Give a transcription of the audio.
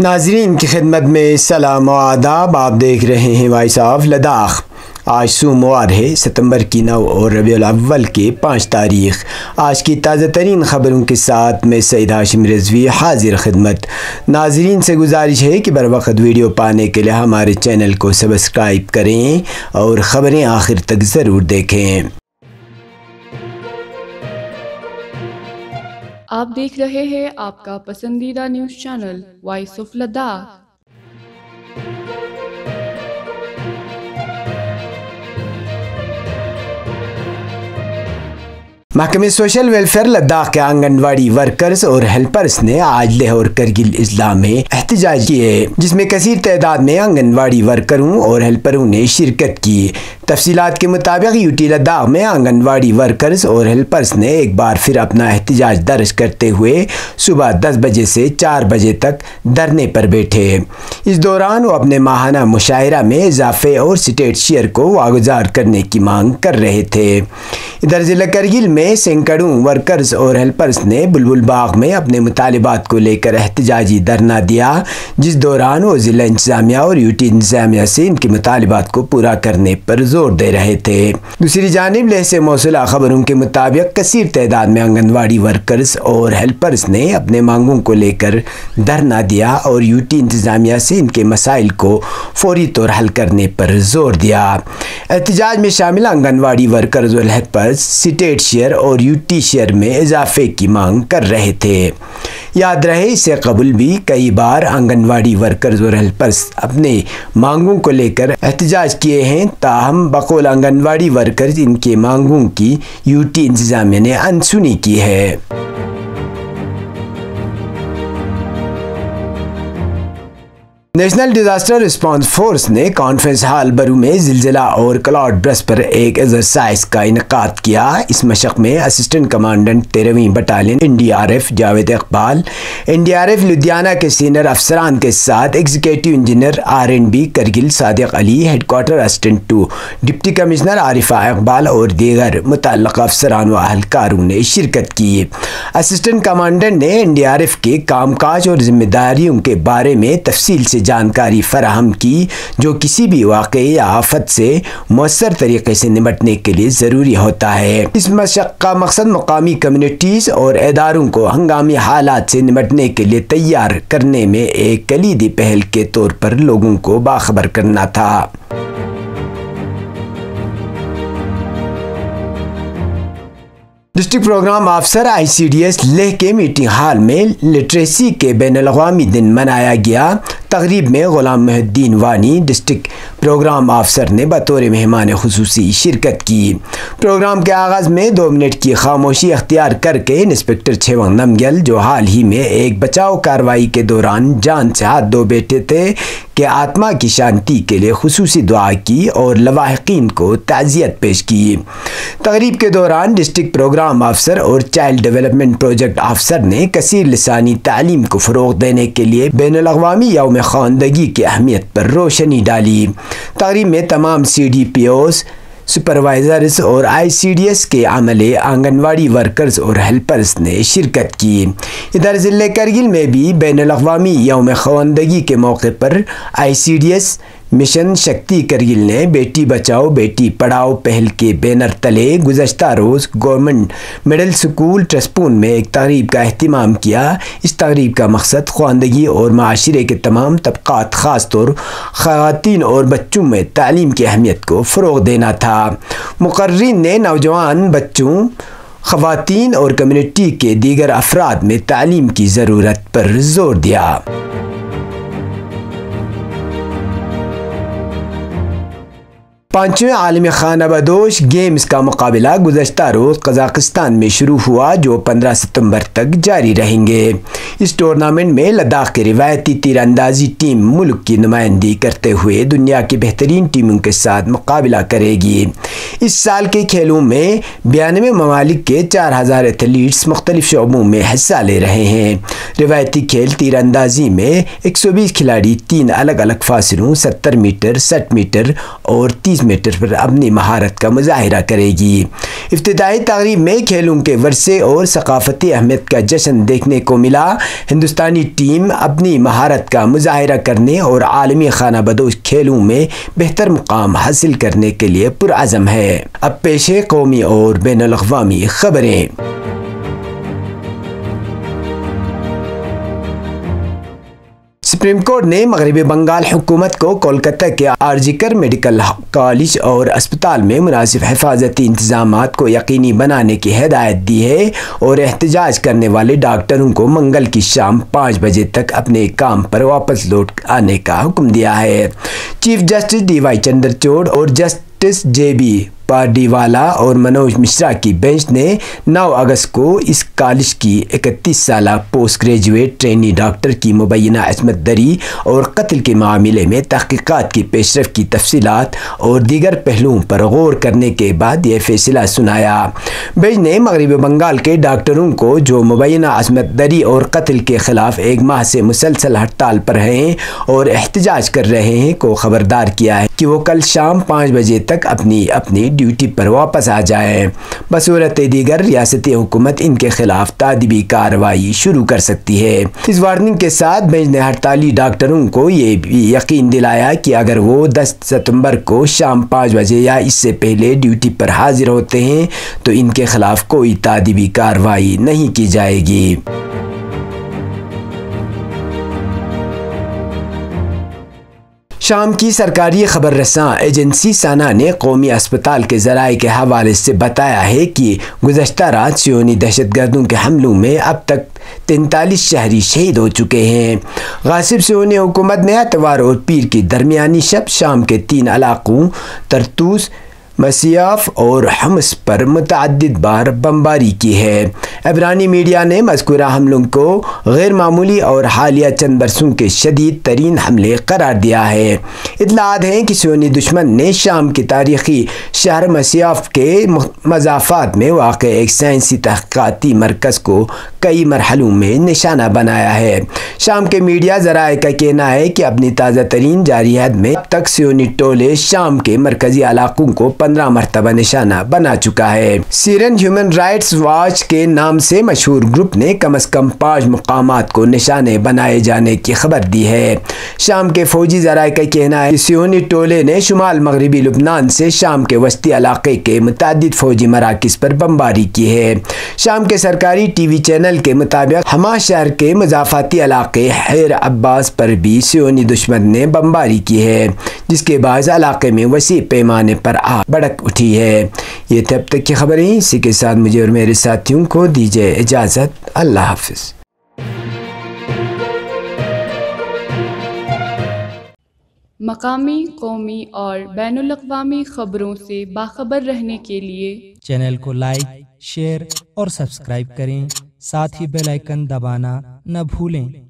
नाजरीन की खिदमत में सलाम आदाब आप देख रहे हैं वॉइस ऑफ़ लद्दाख। आज सोमवार है, सितंबर की नौ और रबी अव्वल के पाँच तारीख। आज की ताज़ा तरीन ख़बरों के साथ मैं सईद हाशिम रजवी हाजिर खिदमत। नाजरीन से गुजारिश है कि बर वक्त वीडियो पाने के लिए हमारे चैनल को सब्सक्राइब करें और ख़बरें आखिर तक ज़रूर देखें। आप देख रहे हैं आपका पसंदीदा news channel voice of Ladakh महकमे सोशल वेलफेयर लद्दाख के आंगनवाड़ी वर्कर्स और हेल्पर्स ने आज लेह और करगिल इजला में एहतजाज किए, जिसमें कसीर तादाद में आंगनवाड़ी वर्करों और हेल्परों ने शिरकत की। तफसीत के मुताबिक यूटी लद्दाख में आंगनवाड़ी वर्कर्स और हेल्पर्स ने एक बार फिर अपना एहतजाज दर्ज करते हुए सुबह दस बजे से चार बजे तक धरने पर बैठे। इस दौरान वो अपने माहाना मुशायरा में इजाफे और स्टेट शेयर को वागुजार करने की मांग कर रहे थे। इधर ज़िला करगिल में सैकड़ों वर्कर्स और हेल्पर्स ने बुलबुल बाग में अपने मुतालबात को लेकर एहतजाजी धरना दिया, जिस दौरान वो ज़िला इंतज़ामिया और यूटी इंतज़ामिया से इनके मुतालबात को पूरा करने पर ज़ोर दे रहे थे। दूसरी जानब लेह से मौसला खबरों के मुताबिक कसर तादाद में आंगनबाड़ी वर्कर्स और हेल्पर्स ने अपने मांगों को लेकर धरना दिया और यूटी इंतज़ामिया से इनके मसाइल को फौरी तौर हल करने पर ज़ोर दिया। एहतजाज में शामिल आंगनबाड़ी वर्कर्स और हेल्पर्स स्टेट शेयर और यूटी शेयर में इजाफे की मांग कर रहे थे। याद रहे इससे कबल भी कई बार आंगनवाड़ी वर्कर्स और हेल्पर्स अपने मांगों को लेकर एहतजाज किए हैं। ताहम बकौल आंगनवाड़ी वर्कर्स इनके मांगों की यूटी इंतज़ामिया ने अनसुनी की है। नेशनल डिजास्टर रिस्पांस फोर्स ने कॉन्फ्रेंस हॉल बरू में जिलजिला और क्लाउड ब्रस पर एक एक्सरसाइज का इनका किया। इस मशक में असिस्टेंट कमांडेंट तेरहवीं battalion NDRF Javed Iqbal, NDRF Ludhiana के सीनियर अफसरान के साथ executive engineer R N B Kargil, Sadiq Ali headquarter assistant to deputy commissioner Arifa Iqbal और दीगर मुतल अफसरान व अहलकारों ने शिरकत की। असिस्टेंट कमांडेंट ने एन डी आर एफ़ के कामकाज और जिम्मेदारियों के बारे में तफसील से जानकारी फराहम की, जो किसी भी वाक़ या आफत से मौसर तरीके से निपटने के लिए ज़रूरी होता है। इस मशक का मकसद मकामी कम्यूनिटीज़ और इदारों को हंगामी हालात से निपटने के लिए तैयार करने में एक कलीदी पहल के तौर पर लोगों को बाखबर करना था। डिस्ट्रिक्ट प्रोग्राम अफसर आईसीडीएस लेह के मीटिंग हॉल में लिटरेसी के बैन अवी दिन मनाया गया। तकरीब में गुलाम महद्दीन वानी डिस्ट्रिक्ट प्रोग्राम अफसर ने बतौर मेहमान खसूसी शिरकत की। प्रोग्राम के आगाज़ में दो मिनट की खामोशी अख्तियार करके इंस्पेक्टर छेवंग नमगल जो हाल ही में एक बचाव कार्रवाई के दौरान जान से हाथ दो बैठे थे, के आत्मा की शांति के लिए खसूसी दुआ की और लवाहकिन को ताज़ियत पेश की। तकरीब के दौरान डिस्ट्रिक्ट प्रोग्राम अफसर और चाइल्ड डेवलपमेंट प्रोजेक्ट अफसर ने कसर लसानी तालीम को फ़रोग देने के लिए बैन अवी यौम खानदगी की अहमियत पर रोशनी डाली तकरीब में तमाम C D P Os supervisors और आई सी डी एस के अमले आंगनवाड़ी वर्कर्स और हेल्पर्स ने शिरकत की इधर ज़िले करगिल में भी बैन अवी यौम खानदगी के मौके पर आईसीडीएस मिशन शक्ति करगिल ने बेटी बचाओ, बेटी पढ़ाओ, पहल के बैनर तले गुजशत रोज़ गवर्नमेंट मिडल स्कूल ट्रस्पून में एक तकरीब का अहतमाम किया। इस तकरीब का मकसद खानदगी और माशरे के तमाम तबक़ात, ख़ास तौर ख़वान और बच्चों में तालीम की अहमियत को फ़रोग देना था। मुकर्रीन ने नौजवान बच्चों ख़वान और कम्यूनिटी के दीगर अफराद में तालीम की ज़रूरत पर ज़ोर दिया। पाँचवें आलमी खाना बदोश गेम्स का मुकाबला गुजशत रोज़ कज़ाकिस्तान में शुरू हुआ जो 15 सितंबर तक जारी रहेंगे इस टूर्नामेंट में लद्दाख की रिवायती तीरंदाजी टीम मुल्क की नुमाइंदगी करते हुए दुनिया की बेहतरीन टीमों के साथ मुकाबला करेगी इस साल के खेलों में बयानवे ममालिक के चार हज़ार एथलीट्स मुख्तलिफ़ शोबों में हिस्सा ले रहे हैं रिवायती खेल तीरंदाजी में एक सौ बीस खिलाड़ी तीन अलग अलग फासलों सत्तर मीटर सठ मीटर और तीस मीटर पर अपनी महारत का मुजाहरा करेगी। इब्तदाई तकरीब में खेलों के वर्षे और सकाफती अहमियत का जश्न देखने को मिला। हिंदुस्तानी टीम अपनी महारत का मुजाहरा करने और आलमी खाना बदोश खेलों में बेहतर मुकाम हासिल करने के लिए पुरज़म है। अब पेशे कौमी और बैन अवी ख़बरें। सुप्रीम कोर्ट ने मगरबी बंगाल हुकूमत को कोलकाता के आरजिकर मेडिकल कॉलेज और अस्पताल में मुनासिब हिफाजती इंतज़ाम को यकीनी बनाने की हिदायत दी है और एहतजाज करने वाले डॉक्टरों को मंगल की शाम पाँच बजे तक अपने काम पर वापस लौट आने का हुक्म दिया है। Chief justice D Y Chandrachud और जस्टिस जे बी पारडीवाला और मनोज मिश्रा की बेंच ने 9 अगस्त को इस कॉलेज की इकतीस साल पोस्ट ग्रेजुएट ट्रेनी डॉक्टर की मुबैना अजमत दरी और कत्ल के मामले में तहकीक़ात की पेशरफ की तफसीत और दीगर पहलुओं पर गौर करने के बाद यह फैसला सुनाया। बेंच ने मगरबी बंगाल के डॉक्टरों को जो मुबैना अजमत दरी और कत्ल के ख़िलाफ़ एक माह से मुसलसल हड़ताल पर हैं और एहतजाज कर रहे हैं को ख़बरदार किया है कि वो कल शाम पाँच बजे तक अपनी अपनी ड्यूटी पर वापस आ जाए। बसूरत दीगर रियासती हुकूमत इनके खिलाफ तादबी कार्रवाई शुरू कर सकती है। इस वार्निंग के साथ बेंच ने हड़ताली डॉक्टरों को ये भी यकीन दिलाया कि अगर वो दस सितंबर को शाम पाँच बजे या इससे पहले ड्यूटी पर हाजिर होते हैं तो इनके खिलाफ कोई तादबी कार्रवाई नहीं की जाएगी। शाम की सरकारी खबर रसा, एजेंसी साना ने कौमी अस्पताल के ज़राए के हवाले से बताया है कि गुजशत रात सियोनी दहशत गर्दों के हमलों में अब तक तैंतालीस शहरी शहीद हो चुके हैं। गासिब सियोनी हुकूमत ने एतवार और पीर की दरमिया शब शाम के तीन इलाकों, तरतूस मसीाफ और हमस पर मुतद बार बमबारी की है। अबरानी मीडिया ने मजकूरा हमलों को गैर मामूली और हालिया चंद बरसों के शदीद तरीन हमले करार दिया है। इतलात हैं कि सोनी दुश्मन ने शाम की तारीखी शहर मसीाफ के मजाफात में वाक़ एक साइंसी तहक़ाती मरकज़ को कई मरहलों में निशाना बनाया है। शाम के मीडिया जराए का कहना है कि अपनी ताज़ा तरीन जारियत में अब तक सोनी टोले शाम के मरकजी इलाकों को पंद्रह मरतबा निशाना बना चुका है। सीरन ह्यूमन राइट्स वॉच के नाम से मशहूर ग्रुप ने कम अज़ कम पाँच मकाम को निशाने बनाए जाने की खबर दी है। शाम के फौजी जराए का कहना है सियोनी टोले ने शुमाल मगरबी लुबनान से शाम के वस्ती इलाके के मुतद फौजी मराकज़ पर बमबारी की है। शाम के सरकारी टी वी चैनल के मुताबिक हमा शहर के मजाफाती इलाके हैर अब्बास पर भी सियोनी दुश्मन ने बमबारी की है, जिसके बाद इलाके में वसी पैमाने पर आग भड़क उठी है। ये तब तक की खबरें इसी के साथ मुझे और मेरे साथियों को दीजिए इजाज़त। अल्लाह हाफिज़। मकामी कौमी और बैन अवी ख़बरों से बाखबर रहने के लिए चैनल को लाइक शेयर और सब्सक्राइब करें। साथ ही बेल आइकन दबाना न भूलें।